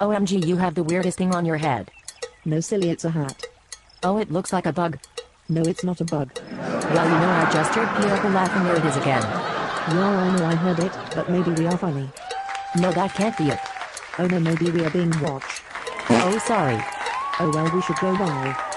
OMG, you have the weirdest thing on your head. No silly, it's a hat. Oh, it looks like a bug. No, it's not a bug. Well, you know, I just heard Pierre laughing. There it is again. Yeah, I know I heard it, but maybe we are funny. No, that can't be it. Oh no, maybe we are being watched. Oh, sorry. Oh well, we should go bye.